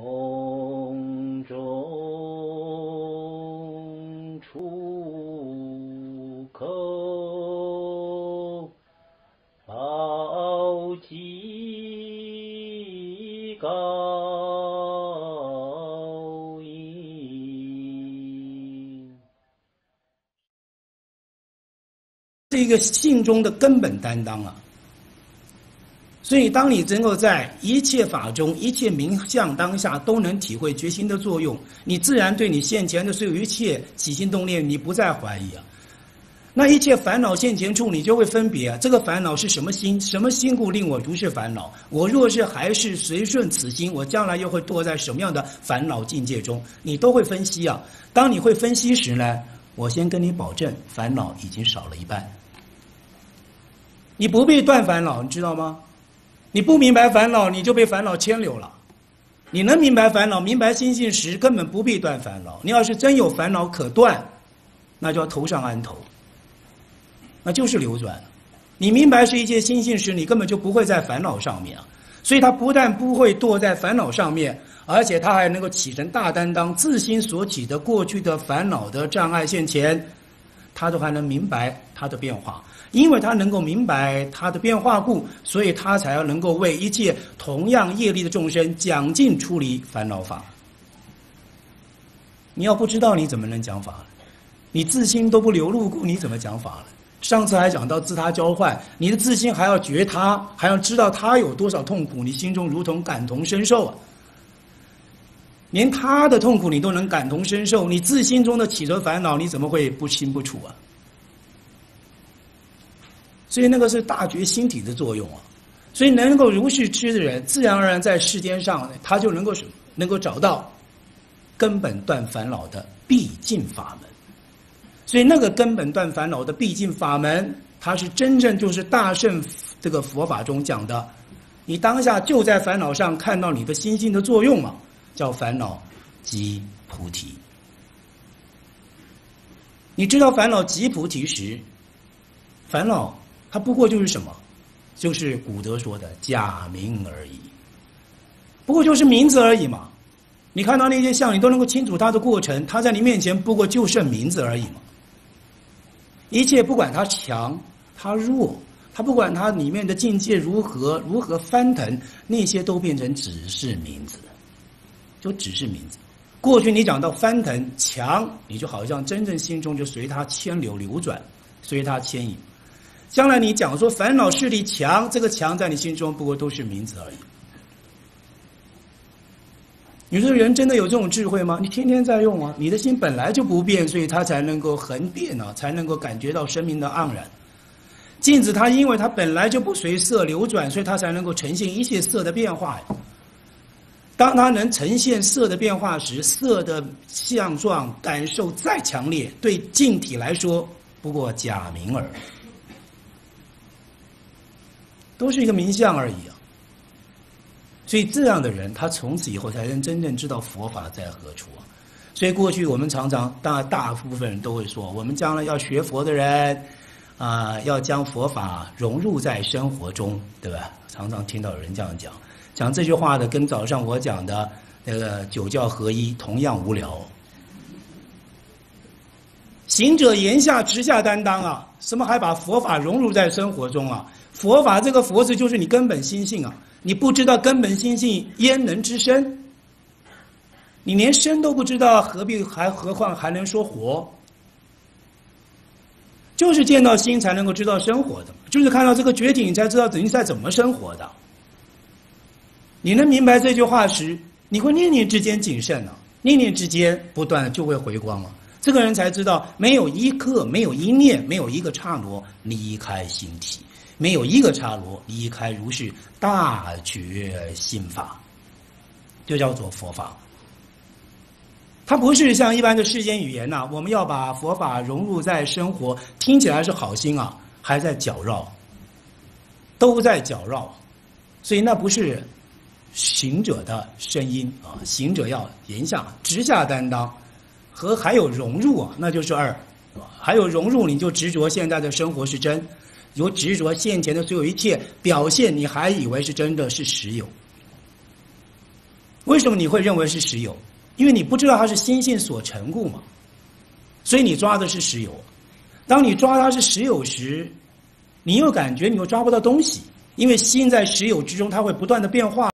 空中出口，宝鸡高音。是一个信中的根本担当啊。所以，当你能够在一切法中、一切名相当下都能体会觉心的作用，你自然对你现前的所有一切起心动念，你不再怀疑啊。那一切烦恼现前处，你就会分别啊这个烦恼是什么心，什么心故令我如是烦恼？我若是还是随顺此心，我将来又会堕在什么样的烦恼境界中？你都会分析啊。当你会分析时呢，我先跟你保证，烦恼已经少了一半。你不必断烦恼，你知道吗？你不明白烦恼，你就被烦恼牵流了。你能明白烦恼，明白心性时，根本不必断烦恼。你要是真有烦恼可断，那就要头上安头，那就是流转。你明白是一切心性时，你根本就不会在烦恼上面啊。所以，他不但不会堕在烦恼上面，而且他还能够起成大担当，自心所起的过去的烦恼的障碍现前，他都还能明白他的变化。因为他能够明白他的变化故，所以他才要能够为一切同样业力的众生讲尽出离烦恼法。你要不知道，你怎么能讲法？你自心都不流露故，你怎么讲法了？上次还讲到自他交换，你的自心还要觉他，还要知道他有多少痛苦，你心中如同感同身受啊！连他的痛苦你都能感同身受，你自心中的起着烦恼，你怎么会不清不楚啊？所以那个是大觉心体的作用啊，所以能够如是知的人，自然而然在世间上，他就能够什么？能够找到根本断烦恼的必尽法门。所以那个根本断烦恼的必尽法门，它是真正就是大圣这个佛法中讲的，你当下就在烦恼上看到你的心性的作用嘛，叫烦恼即菩提。你知道烦恼即菩提时，烦恼。它不过就是什么，就是古德说的假名而已，不过就是名字而已嘛。你看到那些像，你都能够清楚它的过程，它在你面前不过就剩名字而已嘛。一切不管它强它弱，它不管它里面的境界如何如何翻腾，那些都变成只是名字，就只是名字。过去你讲到翻腾强，你就好像真正心中就随它牵流流转，随它牵引。将来你讲说烦恼势力强，这个强在你心中不过都是名字而已。你说人真的有这种智慧吗？你天天在用啊，你的心本来就不变，所以它才能够恒变呢，才能够感觉到生命的盎然。镜子它因为它本来就不随色流转，所以它才能够呈现一切色的变化。当它能呈现色的变化时，色的相状感受再强烈，对镜体来说不过假名耳。都是一个名相而已啊，所以这样的人，他从此以后才能真正知道佛法在何处啊。所以过去我们常常，大大部分人都会说，我们将来要学佛的人，啊，要将佛法融入在生活中，对吧？常常听到有人这样讲，讲这句话的，跟早上我讲的那个九教合一同样无聊。行者言下直下担当啊，什么还把佛法融入在生活中啊？佛法这个“佛”字就是你根本心性啊！你不知道根本心性，焉能知身？你连身都不知道，何必还何况还能说活？就是见到心才能够知道生活的，就是看到这个觉醒才知道等于在怎么生活的。你能明白这句话时，你会念念之间谨慎了，念念之间不断就会回光了。这个人才知道，没有一刻，没有一念，没有一个刹那离开心体。没有一个刹罗离开如是大觉心法，就叫做佛法。它不是像一般的世间语言呐，我们要把佛法融入在生活，听起来是好心啊，还在搅绕，都在搅绕，所以那不是行者的声音啊。行者要言下直下担当，和还有融入啊，那就是二，还有融入，你就执着现在的生活是真。有执着现前的所有一切表现，你还以为是真的是实有？为什么你会认为是实有？因为你不知道它是心性所成故嘛，所以你抓的是石油。当你抓它是实有时，你又感觉你又抓不到东西，因为心在实有之中，它会不断的变化。